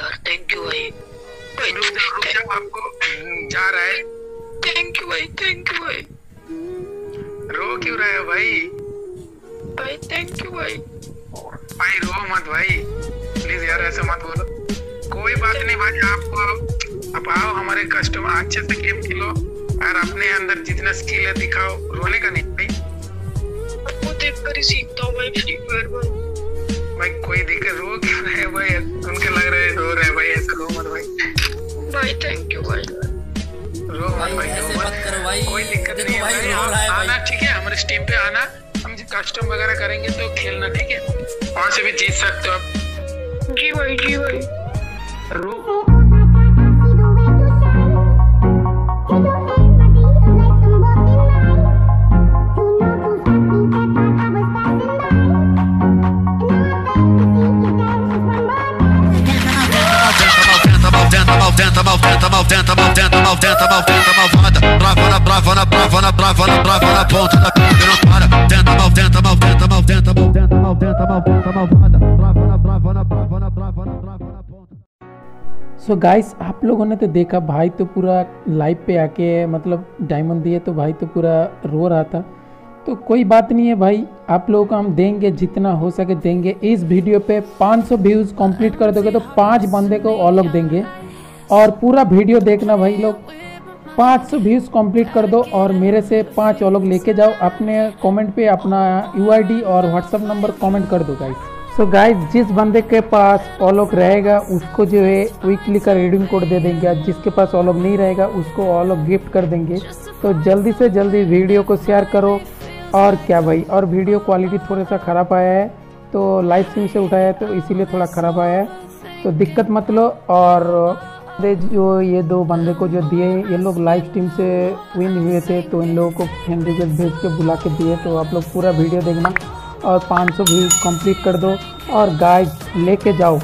यार thank you भाई। आपको जा रहा है। थैंक यू भाई थैंक यू भाई। रो क्यों रहे हो भाई? भाई थैंक यू भाई। भाई रो मत भाई। प्लीज़ यार ऐसे मत बोलो। कोई बात नहीं भाई आप आप आओ हमारे कस्टमर अच्छे से गेम खेलो। और अपने अंदर जितना स्किल है दिखाओ। रोने का नहीं भाई। आपको देख कर ही सीखता हूँ भाई फ्री फायर भाई। भाई कोई दिक्कत हो क्या? रहे भाई उनके लग रहे रो रहे हैं भाई ऐसे। रो मत भाई। भाई थैंक यू भाई। रो मत भाई, भाई ऐसे रो मत करो भाई। कोई दिक्कत नहीं है भाई, भाई रो रहा है भाई। आना ठीक है हमारे स्टीम पे आना। हम कस्टम वगैरह करेंगे तो खेलना ठीक है? वहाँ से भी जीत सकते हो आप। जी भाई जी भाई। रो mal, tenta mal, tenta mal, tenta mal, tenta malvada. Brava na, brava na, brava na, brava na, brava na ponta da pica, não para. Tenta mal, tenta mal, tenta mal, tenta mal, tenta mal, tenta mal, tenta malvada. Brava na, brava na, brava na, brava na, brava na ponta. So guys आप लोगों ने तो देखा भाई तो पूरा live पे आके मतलब डायमंड दिए तो भाई तो पूरा रो रहा था तो कोई बात नहीं है भाई आप लोगों को हम देंगे जितना हो सके देंगे इस वीडियो पे 500 व्यूज़ कंप्लीट कर दोगे तो पाँच बंदे को और लोग देंगे और पूरा वीडियो देखना भाई लोग। 500 व्यूज़ कंप्लीट कर दो और मेरे से पाँच और लोग लेके जाओ। अपने कमेंट पे अपना यूआईडी और व्हाट्सअप नंबर कमेंट कर दो गाइस सो गाइस जिस बंदे के पास ऑलोक रहेगा, उसको जो है वीकली का रीडिंग कोड दे देंगे। जिसके पास ऑलोक नहीं रहेगा, उसको ऑलोक गिफ्ट कर देंगे। तो जल्दी से जल्दी वीडियो को शेयर करो। और क्या भाई, और वीडियो क्वालिटी थोड़ा सा ख़राब आया है तो लाइव स्ट्रीम से उठाया है तो इसीलिए थोड़ा ख़राब आया है। तो दिक्कत मत लो और दे जो ये दो बंदे को जो दिए ये लोग लाइव स्ट्रीम से विन हुए थे तो इन लोगों को फ्रेंड रिक्वेस्ट भेज के बुला के दिए तो आप लोग पूरा वीडियो देखना और 500 सौ भी कंप्लीट कर दो और गाय लेके जाओ।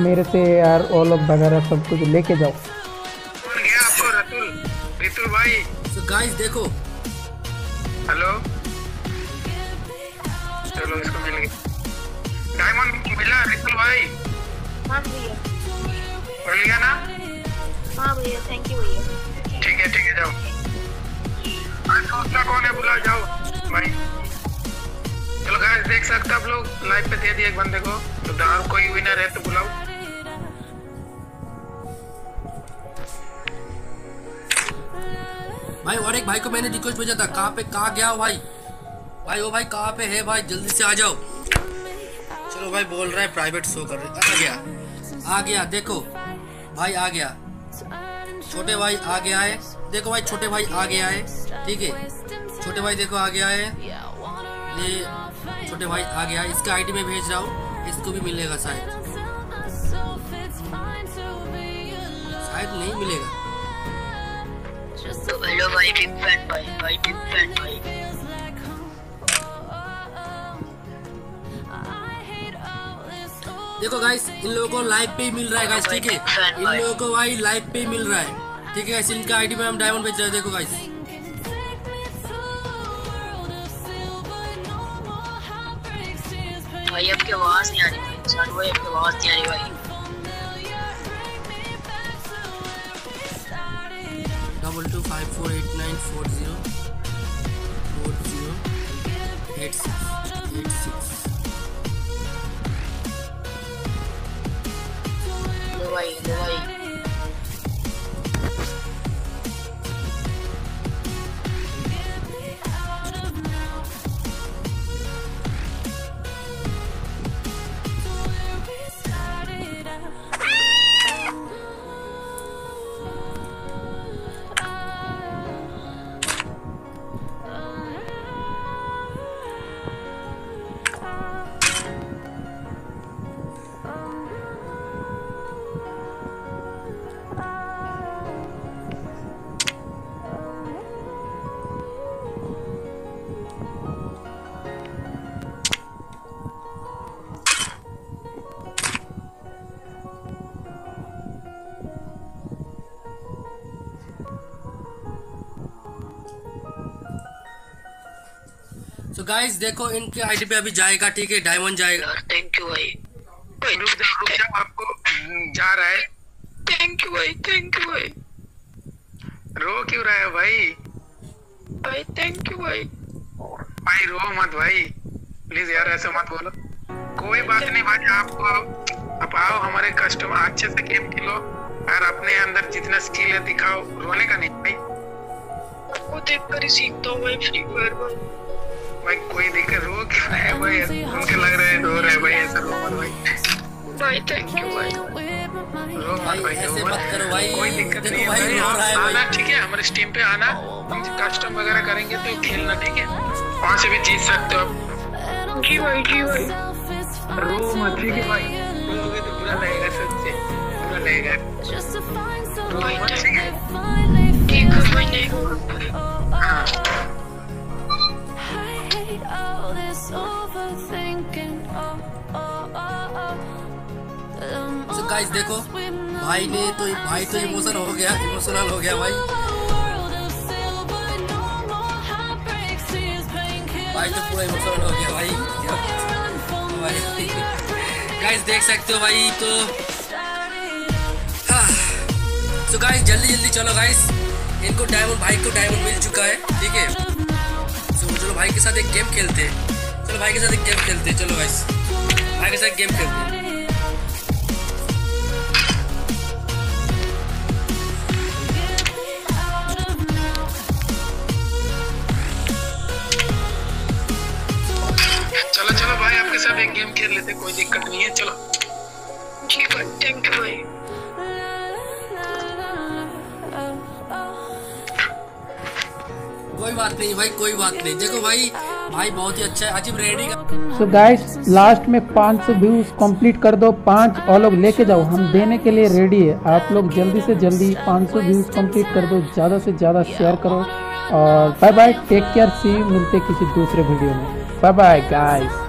मेरे से यार और लोग वगैरह सब कुछ लेके जाओ। कौन गया आपको रतुल? रितुल भाई? तो गाइस देखो। हेलो चलो इसको मिल गया। डायमंड मिला रितुल भाई। हाँ भैया मिल गया ना? हाँ भैया थैंक यू भैया। ठीक है ठीक है जाओ। दूसरा कौन है बुला जाओ। भाई चलो गाइस देख सकते हो आप लोग लाइव पे दे दिए एक बंदे को। तो दार कोई विनर है तो बुलाओ। भाई और एक भाई को मैंने रिक्वेस्ट भेजा था। कहाँ पे कहाँ गया हो भाई? भाई वो भाई कहाँ पे है भाई? जल्दी से आ जाओ। चलो भाई बोल रहा है प्राइवेट शो कर रहे आ गया। आ गया देखो। भाई आ गया। छोटे भाई आ गया है। देखो भाई, छोटे भाई आ गया है। ठीक है। छोटे भाई देखो आ गया है। ये छोटे भाई आ गया इसका आईडी में भेज रहा हूँ। इसको भी मिलेगा शायद। शायद नहीं मिलेगा। भाई भाई भाई भाई। देखो गाइस इन लोगों को लाइव पे ही मिल रहा है गाइस ठीक है? इन लोगों को भाई लाइव पे ही मिल रहा है। ठीक है गाइस इनका आईडी में हम डायमंड भेज रहे हैं देखो गाइस भाई आपकी आवाज़ नहीं आ रही भाई इंसान भाई आपकी आवाज़ नहीं आ रही भाई। Double two five four eight nine four zero four zero eight six eight six hello भाई गाइस देखो इनके आईडी पे अभी जाएगा ठीक है? डायमंड जाएगा। थैंक यू भाई। भाई रुक जाओ रुक जाओ आपको जा रहा है। थैंक यू भाई थैंक यू भाई। रो क्यों रहा है भाई? भाई थैंक यू भाई। भाई रो मत भाई। प्लीज़ यार ऐसे मत बोलो। कोई बात नहीं भाई आपको आप आओ हमारे कस्टमर अच्छे से गेम खेलो। और अपने अंदर जितना स्किल है दिखाओ। रोने का नहीं भाई। आपको देख कर ही सीखता हूँ भाई फ्री फायर भाई रहा है उनके लग रहा है रो रहा है भाई ऐसा रो मत भाई भाई थैंक यू भाई रो मत भाई, भाई ऐसे रो मत करो भाई। कोई दिक्कत नहीं है भाई, भाई रो आप रहा भाई। आना ठीक है हमारे स्टीम पे आना कस्टम वगैरह करेंगे तो खेलना ठीक है वहाँ से भी जीत सकते हो आप जी भाई जी भाई रो मत ठीक है भाई रोगे तो बुरा लगेगा सच्चे बुरा लगेगा रो मत ठीक है ठीक है भाई नहीं गाइस देखो। भाई ने तो भाई तो इमोशनल हो गया इमोशनल हो गया भाई। भाई तो पूरा इमोशनल हो गया भाई। गाइस देख सकते हो भाई तो तो गाइस जल्दी जल्दी चलो गाइस इनको डायमंड भाई को डायमंड मिल चुका है, ठीक है? तो चलो भाई के साथ एक गेम खेलते हैं। चलो भाई के साथ एक गेम खेलते हैं, चलो गाइस भाई के साथ गेम खेलते हैं। खेल लेते कोई दिक्कत नहीं है चलो। जी भाई थैंक यू भाई कोई बात नहीं भाई कोई बात नहीं। देखो भाई भाई बहुत ही अच्छा है अजीब रेडी का सो गाइस लास्ट में 500 व्यूज़ कंप्लीट कर दो पाँच और लोग लेके जाओ। हम देने के लिए रेडी है। आप लोग जल्दी से जल्दी 500 व्यूज़ कंप्लीट कर दो ज़्यादा से ज़्यादा शेयर करो। और bye bye take care see मिलते किसी दूसरे वीडियो में। Bye bye guys